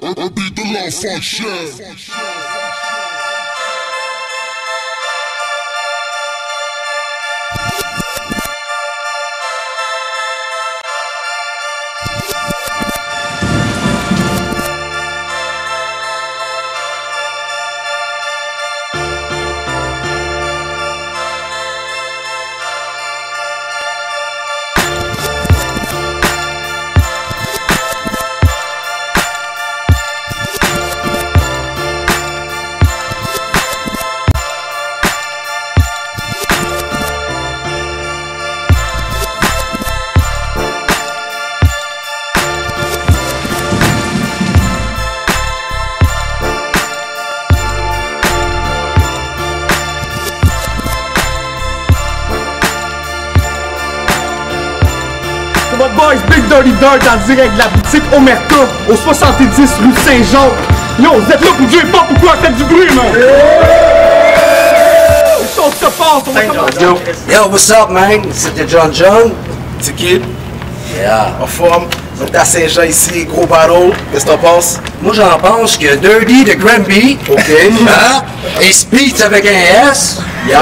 I beat the law for sure. Boys Big Dirty Dirt en direct de la boutique Omerta au 70 rue Saint-Jean. Yo, vous êtes là pour jouer pas pourquoi faites du bruit, man! Les choses se passent, on va commencer. Yo, yo, what's up, man? C'était John John. Petit kid, Yeah. en forme. On est à Saint-Jean ici, gros battle. Qu'est-ce que t'en penses? Moi, j'en pense que Dirty de Granby. Ok. Hein? Et Speed avec un S. Yeah.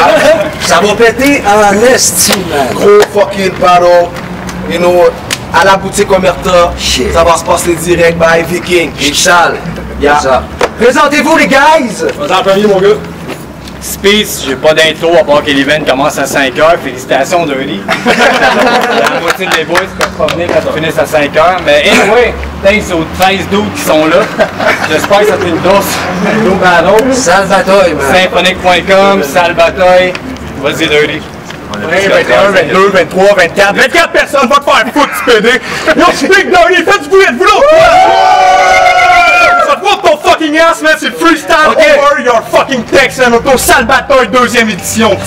Ça va péter en estime, man. Gros fucking battle. You know, à la boutique Omerta. Shit. Ça va se passer direct by Viking. Et sale. Yeah. Ça. Présentez-vous, les guys! Vas-y en premier, mon gars. Space, j'ai pas d'intro à part que l'event commence à 5h. Félicitations, Dirty. La moitié des boys peuvent pas venir quand on finisse à 5h. Mais anyway, thanks aux 13 12 qui sont là. J'espère que ça fait une dose. Man. Symphonique.com, bataille. Vas-y, Dirty. 21, 22, 23, 24. 24 personnes, va te faire foutre, tu pédé! Yo, je suis Big Dirty, faites du bruit, êtes-vous là? Ça te ton fucking ass, man, c'est freestyle over your fucking text, man, auto sale bataille, deuxième édition.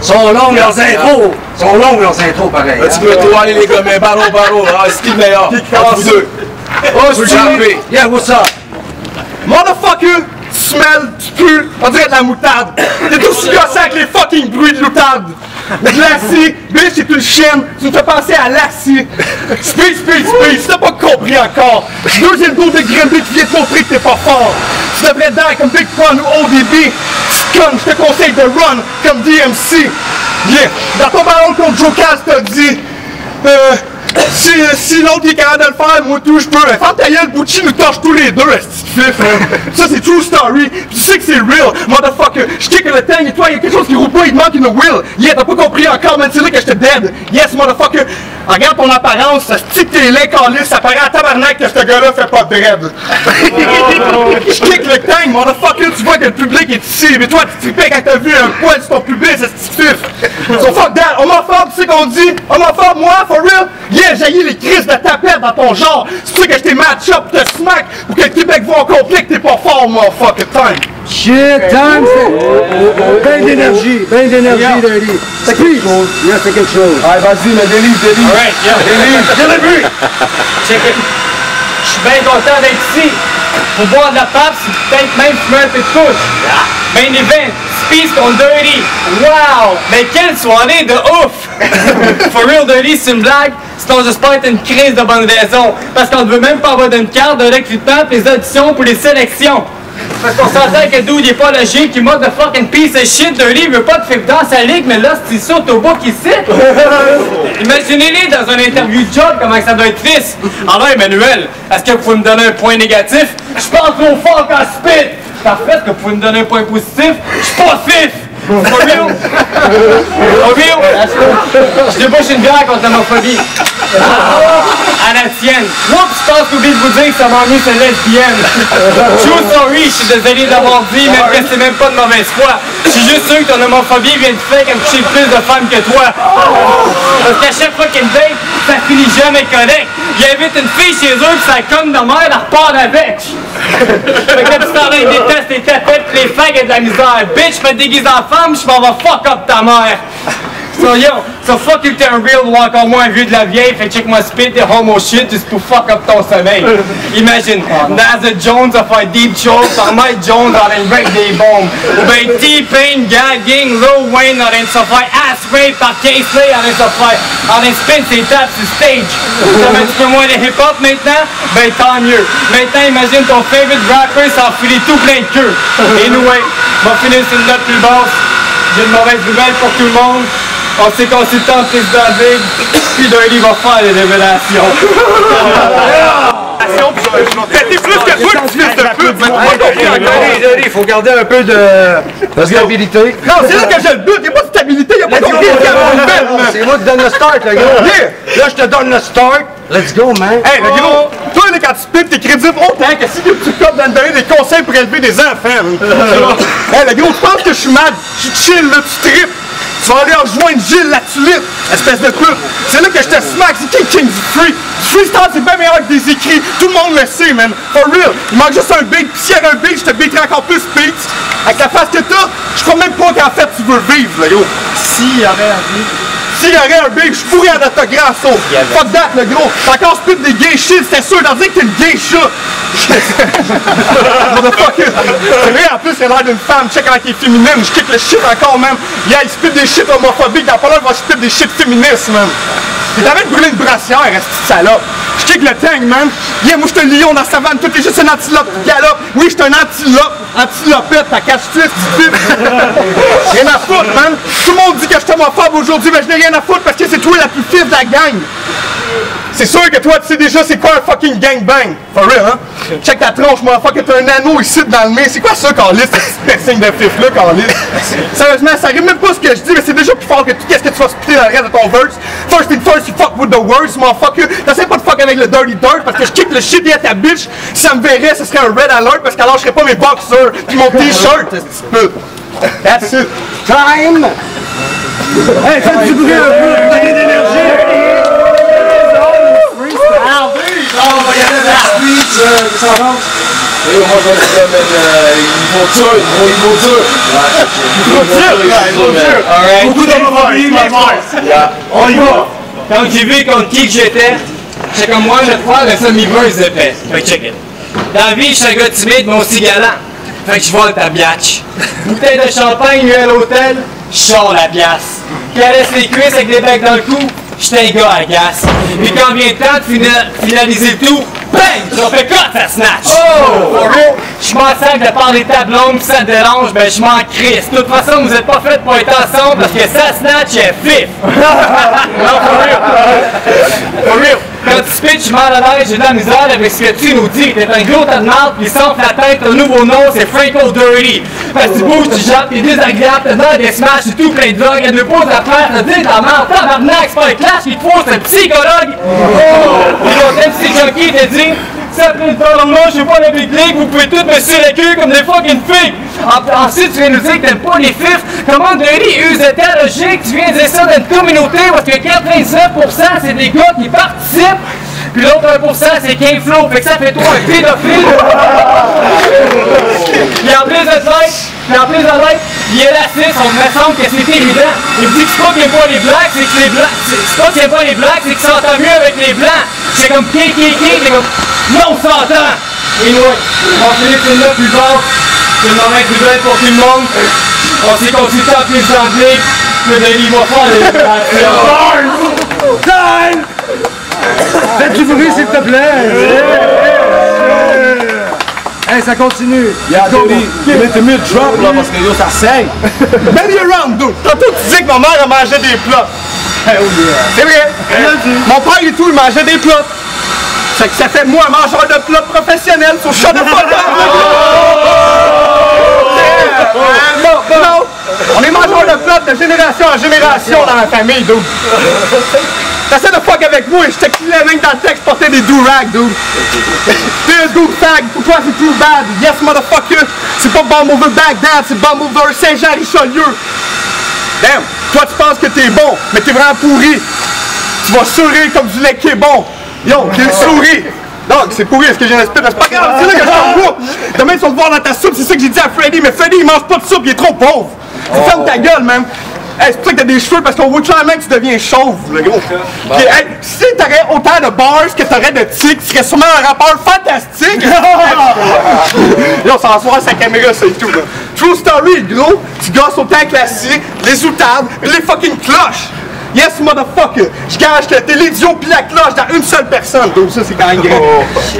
Sont longues leurs intros. Sont longues leurs intros, pareil. Là, tu peux trop aller les gars, mais battle, battle. Ah, c'est qui le meilleur? Qui commence? vous deux. Oh, jumper. Yeah, what's up? Motherfucker, smell, tu pues, on dirait de la moutarde. T'es aussi gossant avec les fucking bruits de moutarde. Lassie, bitch, c'est une chienne, tu me fais penser à Lassie. Speed, speed, speed, tu t'as pas compris encore. Deuxième tour de Grimby qui vient de montrer que t'es pas fort. Tu devrais die comme Big Pun ou ODB. Tu je te conseille de run comme DMC. Yeah, dans ton ballon contre Joe Cass, t'as dit... Euh, si, si l'autre est capable de le faire, moi tout, je peux. Ferme ta gueule, Gucci nous torche tous les deux, que fais? Ça, c'est true story. Tu sais que c'est real, motherfucker. Je kick le thing et toi, il y a quelque chose qui roule pas, il te manque une will. Yeah, t'as pas compris encore, man, c'est là que j'étais dead. Yes, motherfucker. Regarde ton apparence, ça se que t'es laid, calice, ça paraît à tabarnak que ce gars-là fait pas de dread. Je kick le thing, motherfucker, tu vois que le public est ici. Mais toi, tu te quand t'as vu un poil sur ton public, c'est que fif. So fuck that, homophobe, tu sais qu'on dit? Homophobe, moi, for real? Yeah, j'ai les crises de tapette dans ton genre. C'est pour ça que je t'ai match-up, te smack, pour que le Québec voit en complet que t'es pas fort, motherfucker, time. Shit, time! Ben d'énergie, ben d'énergie, Dirty. C'est qui? Yeah, c'est quelque chose. Allez, vas-y, mais délivre, délivre. Alright, yeah. Délivre. Check it. Je suis bien content d'être ici. Pour boire de la pape, c'est peut-être même fumer un peu de couche. Main event, Speed contre Dirty. Wow! Mais quelle soirée de ouf! For real, Dirty, c'est une blague. Sinon, j'espère être une crise de bonne raison. Parce qu'on ne veut même pas avoir d'une carte de recrutement pour les auditions pour les sélections. Parce qu'on s'entend que Dude il est pas logique, il mode de fucking piece of shit, Dirty, il veut pas de faire dans sa ligue, mais là, c'est ça, au bout qui cite. Imaginez-les dans un interview de job, comment ça doit être triste. Alors, Emmanuel, est-ce que vous pouvez me donner un point négatif? Je parle trop fort quand je spit. Parfait, que vous pouvez me donner un point positif? Je suis pas fif. Je débouche une bière contre l'homophobie. À la tienne. Oups, je pense de vous dire que ça m'ennuie c'est lesbienne. True story, je suis désolé d'avoir dit, même que c'est même pas de mauvaise foi. Je suis juste sûr que ton homophobie vient de faire qu'elle coucher plus de femmes que toi. Parce qu'à chaque fois qu'il me date, ça finit jamais correct. Il invite une fille chez eux pis ça conne de merde, elle repart avec. Fait que là, tu t'en des tests, des tapettes, pis les fags et de la misère. Bitch, je me déguise en femme, je m'en vais fuck up ta mère. So yo, so fuck you t'es un real ou encore moins un vieux de la vieille, fait check moi spit des homo shit juste pour fuck up ton sommeil. Imagine, Nazar Jones a fait deep choke par Mike Jones en train de break des bombes. Ou ben T-Pain gagging Lil Wayne en train de se ass rape par K-Slay en train de se faire, en train de spin ses tapes sur stage. T'as un petit peu moins de hip-hop maintenant? Ben tant mieux. Maintenant imagine ton favorite rapper s'enfiler tout plein de queue. Anyway, on va finir sur une note plus basse. J'ai une mauvaise nouvelle pour tout le monde. On s'est consulté en prise David, puis Dirty va faire les révélations. T'es plus que toi, tu fils de pute. Il faut garder un peu de stabilité. Non, c'est là que j'ai le but. Y'a pas de stabilité, y'a pas de Let's go, stabilité à mon belle, man. C'est moi qui donne le start, le gars. Yeah. Là, je te donne le start. Let's go, man. Hey, le gros, toi, quand tu spits, t'es crédible autant que si tu copes dans le donner des conseils pour élever des enfants. hey, le gros, tu penses que je suis mad? Je suis chill, là, tu tripes. Tu vas aller rejoindre Gilles la tulipe, espèce de pute. C'est là que je te smack, c'est King King du free. Freestyle, c'est bien meilleur que des écrits. Tout le monde le sait, man. For real. Il manque juste un beat. Puis s'il y avait un beat, je te beatrais encore plus beat. Avec la face que t'as, je crois même pas qu'en fait tu veux vivre, le gros. S'il y avait un beat. S'il y aurait un big, je pourrais en autographe, ça. Fuck that, le gros. T'as encore spit des gay shit, c'était sûr d'en dire que t'es une gay chat. Motherfucker. C'est vrai, en plus, il a l'air d'une femme. Check quand il est féminine. Je kick le shit encore, même. Yeah, il spit des shit homophobiques. Dans pas là, il va spit des shit féministes, en train de brûler une brassière, reste salope? Je kick le tang, man. Yeah, moi, je suis un lion dans la savane. Toi, t'es juste un antilope qui galope. Oui, je suis un antilope. Antilopette, ta cache-tu, petite Rien à foutre, man. Tout le monde dit que je suis homophobe aujourd'hui, mais je n'ai rien à foutre parce que c'est toi la plus fif de la gang. C'est sûr que toi, tu sais déjà c'est quoi un fucking gangbang. For real, hein? Check ta tronche, motherfucker, t'as un anneau ici dans le nez. C'est quoi ça, Carlis, ce petit piercing de fif-là, Carlis? Sérieusement, ça arrive même pas ce que je dis, mais c'est déjà plus fort que tout qu'est-ce que tu vas splitter dans le reste de ton verse? First thing first, you fuck with the words, motherfucker. T'essaies pas de fuck avec le dirty dirt parce que je kick le shit à ta bitch. Si ça me verrait, ce serait un red alert parce qu'alors je serais pas mes boxers pis mon t-shirt, ce petit peu. That's it. Time! Hey, faites du bruit un peu, donnez d'énergie! Et moi, je vais te donner une voiture, une voiture. Beaucoup d'homophobie, mais On y va. Quand j'ai vu contre qui que j'étais, j'étais comme moi, je vais te faire le semi-verse épais. Fait check it. Dans la vie, je suis un gars timide, mais aussi galant. Fait que je vole ta biatch. Bouteille de champagne, nuit à l'hôtel, je sors la pièce. Caresse les cuisses avec des becs dans le cou, j'étais un gars à gasse. Puis quand vient le temps de fina- finaliser tout, bang! J'en fais quoi, ça snatch! Oh! Je m'en sac de parler de ta blonde, pis ça te dérange, ben je m'en crisse. De toute façon, vous êtes pas fait pour être ensemble parce que ça snatch est fif! non, for real! For real! Quand tu spitches, je suis mal à l'aise, j'ai de la misère avec ce que tu nous dis. T'es un gros tas de marde, pis la tête, ton nouveau nom c'est Franco Dirty. Parce que tu bouges, tu jappes, t'es désagréable, t'as l'air des smash, c'est tout plein de drogue, elle ne pose à faire, t'as dit ta merde, tabarnak, c'est pas un clash qu'il te faut, c'est un psychologue. Oh! Puis l'autre MC Junkie t'a dit, ça pris le temps moi, je suis pas la big league, vous pouvez tous me sucer le comme des fucking filles. En- Ensuite, tu viens nous dire que t'aimes pas les fifs. Comment Dirty use de ta logique? Tu viens dire ça d'une communauté parce que 99% c'est des gars qui participent. Puis l'autre 1% c'est qu'un flow, fait que ça fait toi un pédophile. Puis en plus de ça, puis en plus de ça, il est raciste, on me semble que c'est évident. Il me dit que c'est pas qu'il pas les blacks, c'est que les blacks, c'est pas qu'il aime pas les blacks, c'est qu'il s'entend mieux avec les blancs. C'est comme qui, qui, qui, c'est comme, non, on s'entend. Et nous, on finit une note plus basse, c'est une mauvaise nouvelle pour tout le monde. On s'est consulté en plus d'anglais, que Denis va faire les révélations. Time! Faites du bruit, s'il te plaît! Hey, ça continue! Yeah, Dirty, mets tes mille drop là parce que yo, ça saigne. Baby around, dude. Tantôt, tu disais que ma mère, elle mangeait des plats. C'est vrai. Mon père et tout, il mangeait des plats. Fait que ça fait de moi un mangeur de plats professionnel sur fuck up. Yeah. Non, non. On est mangeur de plats de génération en génération dans la famille, dude. T'essaies de fuck avec moi et je te crie la main dans le texte porter des do-rags, dude. T'es un dude fag, pour toi c'est too bad. Yes, motherfucker. C'est pas Bomb Over Baghdad, c'est Bomb Over Saint-Jean-Richelieu. Damn, toi tu penses que t'es bon, mais t'es vraiment pourri. Tu vas sourire comme du lait qui est bon. Yo, t'es souris. Non, c'est pourri, est-ce que j'ai un espèce C'est pas grave, c'est là que je t'en vois. Demain, ils vont te voir dans ta soupe, c'est ça que j'ai dit à Freddy, mais Freddy, il mange pas de soupe, il est trop pauvre. Ferme ta gueule, même. Hey, c'est pour ça que t'as des cheveux parce qu'on voit clairement que tu deviens chauve, le gros. Puis, hey, si t'aurais autant de bars que t'aurais de tics, tu serais sûrement un rappeur fantastique. Là, on s'en soir sa caméra, c'est tout, là. True story, gros, tu gosses autant classique, les outardes, les fucking cloches. Yes, motherfucker! Je gage que t'es l'idiot pis la cloche dans une seule personne. Donc ça, c'est quand même grand.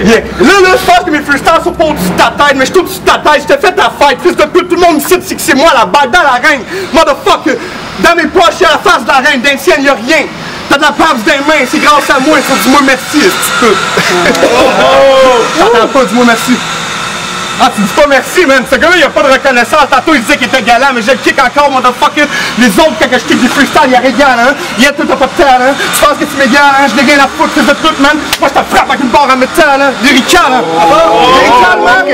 Yeah. Là, là, je pense que mes freestyles sont pas au-dessus de ta tête, mais je suis au-dessus de ta tête. Je te fais ta fête, fils de pute. Tout le monde ici sait que c'est moi la balle dans la reine. Motherfucker! Dans mes poches, y'a la face de la reine. Dans le ciel, y'a rien. T'as de la pape dans les mains, c'est grâce à moi. Faut que dis-moi merci, tu peux? T'entends pas, dis-moi merci. Ah, tu dis pas merci, man. Ce gars-là, il a pas de reconnaissance. Tantôt, il disait qu'il était galant, mais je le kick encore, motherfucker. Les autres, quand je kick du freestyle, il y a rien hein. Il y a tout, t'as pas de talent. Tu penses que tu m'égales, hein? Je rien à foutre, fils de pute, man. Moi, je te frappe avec une barre à métal, hein. Lyrical, hein. Lyrical, man.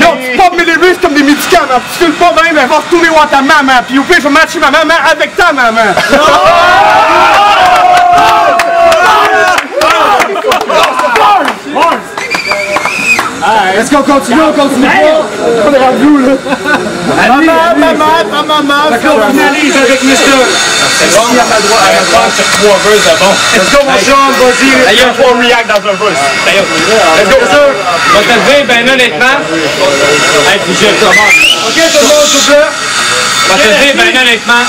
Yo, tu popes mes lyrics comme des médicaments. Tu files pas bien, mais va retourner voir ta maman. Puis au pire, je vais matcher ma maman avec ta maman. Est-ce qu'on continue, on continue pas? On est rendu où, là? Maman, maman, ta maman. Fait qu'on finalise avec Mr. C'est bon, à ma droite, à ma droite, sur trois verses, c'est bon. Let's go, mon Sean, vas-y. D'ailleurs, faut react dans un verse. D'ailleurs, let's go, sir. Je vais te le dire, ben honnêtement. Hey, puis je commence. OK, tout le monde, s'il vous plaît. Je vais te le dire, ben honnêtement.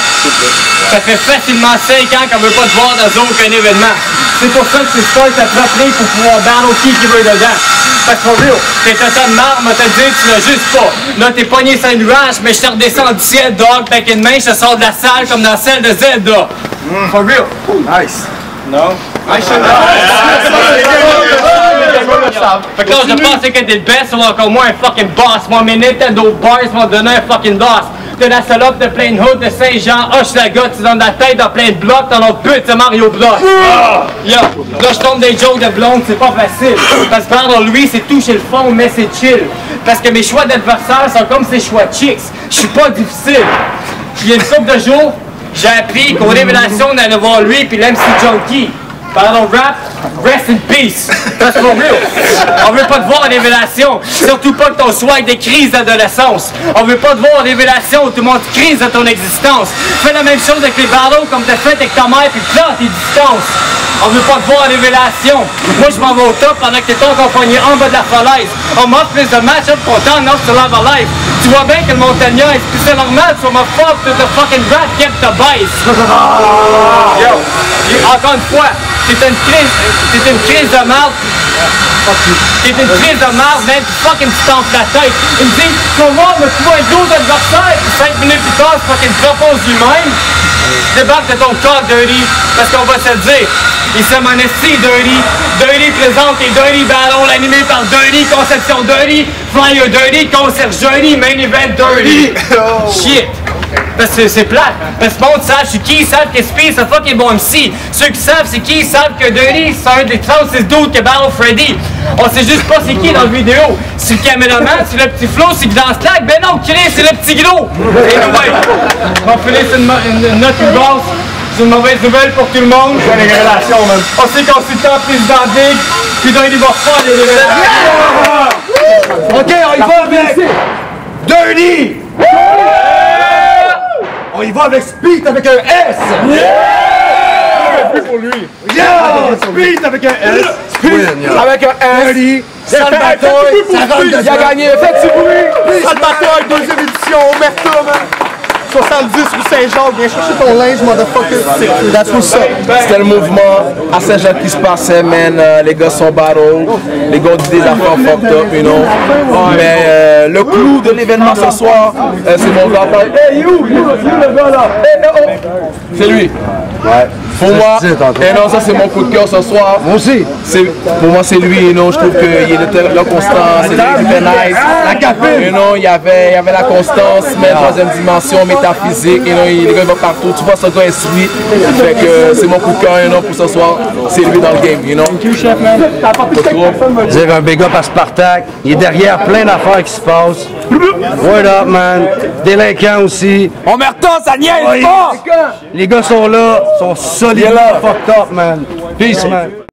Ça fait facilement 5 ans qu'on veut pas te voir dans aucun événement. C'est pour ça que tu sport t'approprier pour pouvoir battre qui qui veut dedans. Real, t'es un tas de marre, moi te dire, tu l'as juste pas. Là, t'es pogné sur un nuage, mais je te redescends du ciel, dog, une main, je te sors de la salle comme dans celle de Zelda. For real. Nice. Non? Fait que là, je pensais que t'es le best, ou encore moins un fucking boss. Moi, mes Nintendo Bars m'ont donné un fucking boss. T'es la salope de plein de hood de Saint-Jean, hoche la gotte, tu donnes la tête dans plein de blocs, t'en as but, c'est Mario Bros. Yo, là, je tombe des jokes de blonde, c'est pas facile. Parce que pardon, lui, c'est toucher le fond, mais c'est chill. Parce que mes choix d'adversaires sont comme ses choix chicks. Je suis pas difficile. Il y a une couple de jours, j'ai appris qu'aux révélations, on allait voir lui puis l'MC Junkie. Pardon, rap, rest in peace. That's for real. On veut pas te voir en révélation. Surtout pas que ton swag des crises d'adolescence. On veut pas te voir en révélation où tout le monde crise de ton existence. Fais la même chose avec les barreaux comme t'as fait avec ta mère puis plante tes distances. On veut pas te voir en révélation. Moi, je m'en vais au top pendant que t'es ton compagnie en bas de la falaise. On m'offre plus de match-up qu'on t'en offre sur Lava Life. Tu vois bien que le montagnard est c'est normal, me fuck to the fucking rap kept the baisse. Yo, encore une fois, c'est une crise, une crise de marde. C'est une crise de marde, même tu fucking tu t'enfles la tête. Il me dit, voir, me trouver un dos adversaire, puis cinq minutes plus tard, fucking propose lui-même. Débarque de ton corps, Dirty, parce qu'on va se le dire. Il se mon esti, Dirty. Dirty présente les Dirty Ballons, animé par Dirty, conception Dirty, flyer Dirty, concert Dirty, main event Dirty. Shit. Parce que c'est plate. Parce que le monde savent suis qui, ils savent que Speed, c'est fucking bon MC. Ceux qui savent c'est qui, ils savent que Dirty, c'est un des 36 dudes que Battle Freddy. On sait juste pas c'est qui dans la vidéo. C'est le caméraman, c'est le petit flow, c'est qui dans Slack. Ben non, Chris, c'est le petit gros. Anyway, on finit sur une, une- une note plus basse. C'est une mauvaise nouvelle pour tout le monde. C'est les révélations, man. On sait qu'on s'est le président Big, puis Dirty va faire des révélations. OK, on y va Dirty. On y va avec Speed avec un S. Yeah! Speed avec un S. Speed avec un S. Ça rentre Il a gagné. Faites du bruit. Salvatore, deuxième édition. Omerta, man. 70 rue Saint-Jean. Viens chercher ton linge, motherfucker. That's what's up. C'était le mouvement à Saint-Jean qui se passait, man. Euh, les gars sont battle. Les gars disent des affaires fucked up, you know. Mais euh, le clou de l'événement ce soir, euh, c'est mon gars. Hey, you, you, you, le gars là. Hey, hey, oh. C'est lui. Ouais. Pour moi, et non, ça c'est mon coup de cœur ce soir. Moi aussi. C'est, pour moi, c'est lui, you know, je trouve qu'il est le, le constant, c'est lui qui était nice. La capine. You know, il y avait, il y avait la constance, mais troisième dimension, métaphysique, you know, il, le gars il va partout, tu vois, ce gars est sweet. Fait que c'est mon coup de cœur, you know, pour ce soir, c'est lui dans le game, you know. Pas. Dire un big up à Spartak. Il est derrière plein d'affaires qui se passent. Word up, man. Délinquant aussi. Omerta, ça niaise Ouais, Les gars sont là, sont solides, fucked up, man. Peace, man.